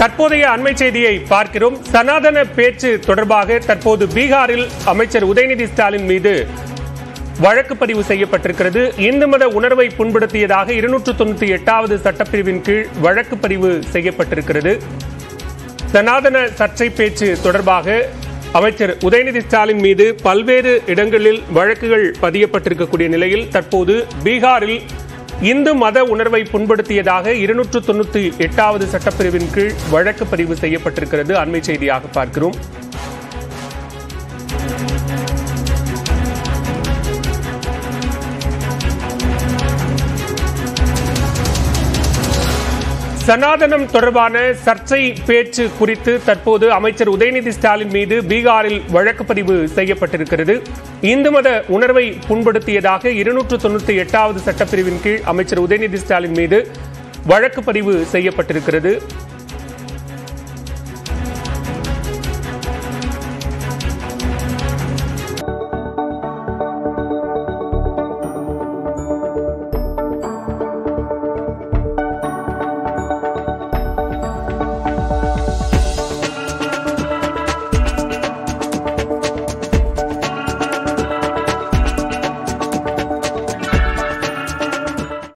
தற்போதைய அண்மை செய்தியை பார்க்கிறோம். சனாதன பேச்சு தொடர்பாக தற்போது பீகாரில் அமைச்சர் உதயநிதி ஸ்டாலின் மீது வழக்கு பதிவு செய்யப்பட்டிருக்கிறது. இந்து மத உணர்வை புண்படுத்தியதாக இருநூற்று தொண்ணூத்தி எட்டாவது சட்டப்பிரிவின் கீழ் வழக்கு பதிவு செய்யப்பட்டிருக்கிறது. சனாதன சர்ச்சை பேச்சு தொடர்பாக அமைச்சர் உதயநிதி ஸ்டாலின் மீது பல்வேறு இடங்களில் வழக்குகள் பதியப்பட்டிருக்கக்கூடிய நிலையில் தற்போது பீகாரில் இந்து மத உணர்வை புண்படுத்தியதாக இருநூற்று தொண்ணூத்தி எட்டாவது சட்டப்பிரிவின் கீழ் வழக்கு பதிவு செய்யப்பட்டிருக்கிறது. அண்மை செய்தியாக பார்க்கிறோம். சனாதனம் தொடர்பான சர்ச்சை பேச்சு குறித்து தற்போது அமைச்சர் உதயநிதி ஸ்டாலின் மீது பீகாரில் வழக்கு பதிவு செய்யப்பட்டிருக்கிறது. இந்து மத உணர்வை புண்படுத்தியதாக இருநூற்று தொண்ணூத்தி எட்டாவது சட்டப்பிரிவின் கீழ் அமைச்சர் உதயநிதி ஸ்டாலின் மீது வழக்கு பதிவு செய்யப்பட்டிருக்கிறது.